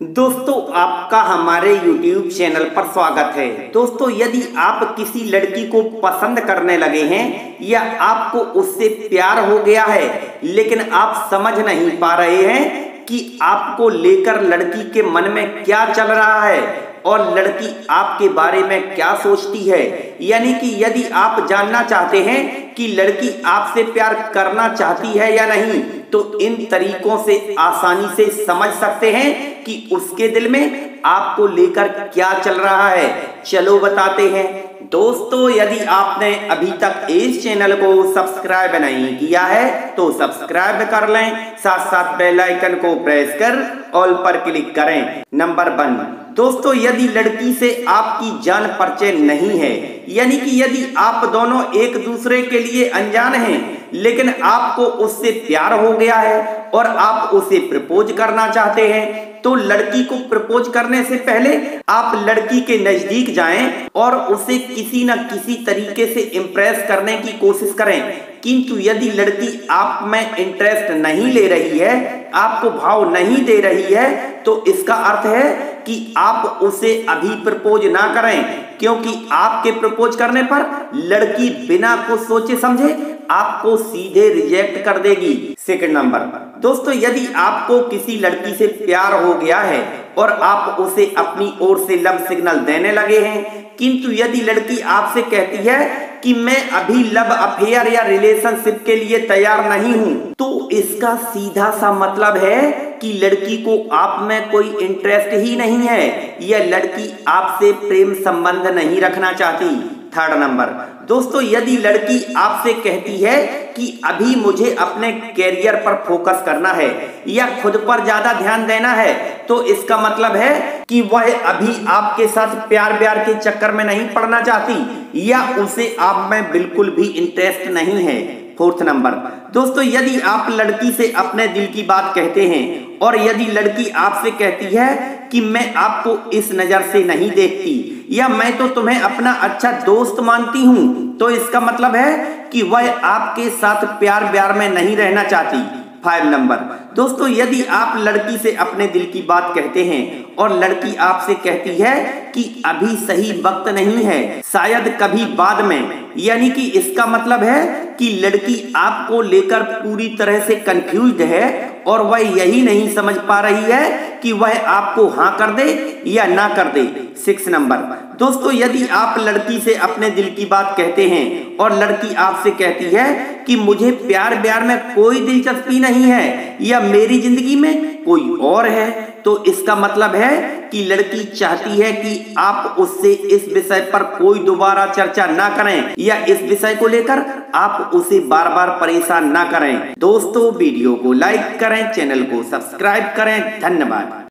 दोस्तों, आपका हमारे YouTube चैनल पर स्वागत है। दोस्तों, यदि आप किसी लड़की को पसंद करने लगे हैं या आपको उससे प्यार हो गया है, लेकिन आप समझ नहीं पा रहे हैं कि आपको लेकर लड़की के मन में क्या चल रहा है और लड़की आपके बारे में क्या सोचती है, यानी कि यदि आप जानना चाहते हैं कि लड़की आपसे प्यार करना चाहती है या नहीं तो इन तरीकों से आसानी से समझ सकते हैं कि उसके दिल में आपको लेकर क्या चल रहा है। चलो बताते हैं। दोस्तों, यदि आपने अभी तक इस चैनल को सब्सक्राइब नहीं किया है तो सब्सक्राइब कर लें। साथ साथ बेल आइकन को प्रेस कर ऑल पर क्लिक करें। नंबर वन दोस्तों, यदि लड़की से आपकी जान परिचय नहीं है, यानी कि यदि आप दोनों एक दूसरे के लिए अनजान हैं, लेकिन आपको उससे प्यार हो गया है और आप उसे प्रपोज करना चाहते हैं तो लड़की को प्रपोज करने से पहले आप लड़की के नज़दीक जाएँ और उसे किसी न किसी तरीके से इम्प्रेस करने की कोशिश करें। किंतु यदि लड़की आप में इंटरेस्ट नहीं ले रही है, आपको भाव नहीं दे रही है तो इसका अर्थ है कि आप उसे अभी प्रपोज ना करें, क्योंकि आपके प्रपोज करने पर लड़की बिना कुछ सोचे समझे आपको सीधे रिजेक्ट कर देगी। सेकंड नंबर पर दोस्तों, यदि आपको किसी लड़की से प्यार हो गया है और आप उसे अपनी ओर से लव सिग्नल देने लगे हैं, किंतु यदि लड़की आपसे कहती है कि मैं अभी लव अफेयर या रिलेशनशिप के लिए तैयार नहीं हूँ तो इसका सीधा सा मतलब है कि लड़की को आप में कोई इंटरेस्ट ही नहीं है। यह लड़की आपसे प्रेम संबंध नहीं रखना चाहती। थर्ड नंबर दोस्तों, यदि लड़की आपसे कहती है कि अभी मुझे अपने कैरियर पर फोकस करना है या खुद पर ज़्यादा ध्यान देना है तो इसका मतलब है कि वह अभी आपके साथ प्यार प्यार के चक्कर में नहीं पड़ना चाहती या उसे आप में बिल्कुल भी इंटरेस्ट नहीं है। Fourth number. दोस्तों, यदि आप लड़की से अपने दिल की बात कहते हैं और यदि लड़की आपसे कहती है कि मैं आपको इस नज़र से नहीं देखती या मैं तो तुम्हें अपना अच्छा दोस्त मानती हूँ तो इसका मतलब है कि वह आपके साथ प्यार व्यार में नहीं रहना चाहती। Five number. दोस्तों, यदि आप लड़की से अपने दिल की बात कहते हैं और लड़की आपसे कहती है कि अभी सही वक्त नहीं है, शायद कभी बाद में, यानी कि इसका मतलब है कि लड़की आपको लेकर पूरी तरह से कंफ्यूज है और वह यही नहीं समझ पा रही है कि वह आपको हाँ कर दे या ना कर दे। Six number. दोस्तों, यदि आप लड़की से अपने दिल की बात कहते हैं और लड़की आपसे कहती है कि मुझे प्यार ब्यार में कोई दिलचस्पी नहीं है या मेरी ज़िंदगी में कोई और है तो इसका मतलब है कि लड़की चाहती है कि आप उससे इस विषय पर कोई दोबारा चर्चा ना करें या इस विषय को लेकर आप उसे बार बार परेशान ना करें। दोस्तों, वीडियो को लाइक करें, चैनल को सब्सक्राइब करें। धन्यवाद।